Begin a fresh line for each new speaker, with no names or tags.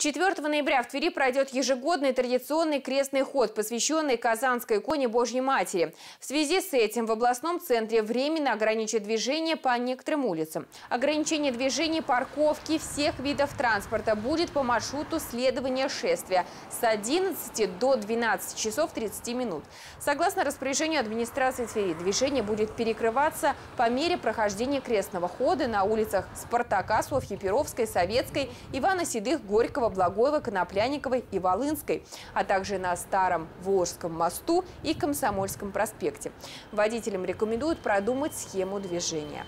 4 ноября в Твери пройдет ежегодный традиционный крестный ход, посвященный Казанской иконе Божьей Матери. В связи с этим в областном центре временно ограничат движение по некоторым улицам. Ограничение движений парковки всех видов транспорта будет по маршруту следования шествия с 11 до 12 часов 30 минут. Согласно распоряжению администрации Твери, движение будет перекрываться по мере прохождения крестного хода на улицах Спартака, Софьи Перовской, Советской, Ивана Седых, Горького, Благоева, Конопляниковой и Волынской, а также на Старом Волжском мосту и Комсомольском проспекте. Водителям рекомендуют продумать схему движения.